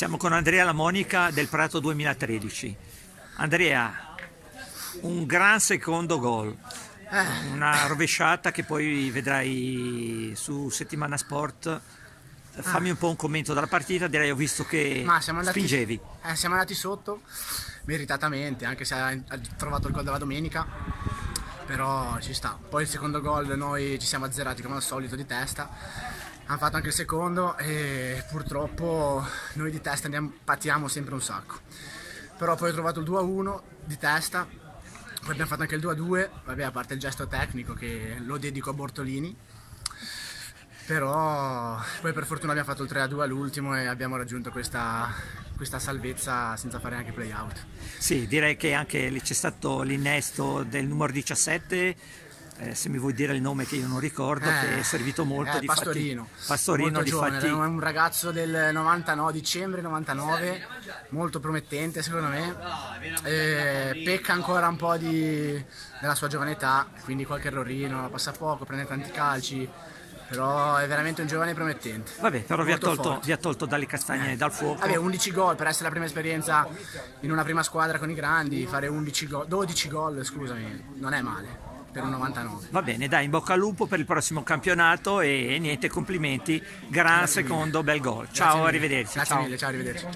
Siamo con Andrea La Monica del Prato 2013. Andrea, un gran secondo gol, una rovesciata che poi vedrai su Settimana Sport. Fammi un po' un commento dalla partita, direi ho visto che Ma siamo andati, spingevi. eh, siamo andati sotto meritatamente, anche se ha, ha trovato il gol della domenica, però ci sta. Poi il secondo gol noi ci siamo azzerati come al solito di testa, hanno fatto anche il secondo e purtroppo noi di testa andiamo, patiamo sempre un sacco. Però poi ho trovato il 2-1 di testa, poi abbiamo fatto anche il 2-2, vabbè a parte il gesto tecnico che lo dedico a Bortolini, però poi per fortuna abbiamo fatto il 3-2 all'ultimo e abbiamo raggiunto questa, questa salvezza senza fare neanche play out. Sì, direi che anche c'è stato l'innesto del numero 17, eh, se mi vuoi dire il nome che io non ricordo, che è servito molto. eh, di Pastorino, fatti, Pastorino, molto di giovane, fatti, è un ragazzo del 99, dicembre 99, molto promettente secondo me, e pecca ancora un po' di, della sua giovane età, quindi qualche errorino, passa poco, prende tanti calci, però è veramente un giovane promettente. Vabbè, però vi ha, tolto, vi ha tolto dalle castagne e dal fuoco. Vabbè, 11 gol per essere la prima esperienza in una prima squadra con i grandi, fare 11 gol, 12 gol, scusami, non è male per un 99. Va bene, dai, in bocca al lupo per il prossimo campionato e niente, complimenti, gran secondo bel gol. Ciao, Grazie mille. arrivederci. Grazie ciao. mille, ciao, arrivederci. Ciao.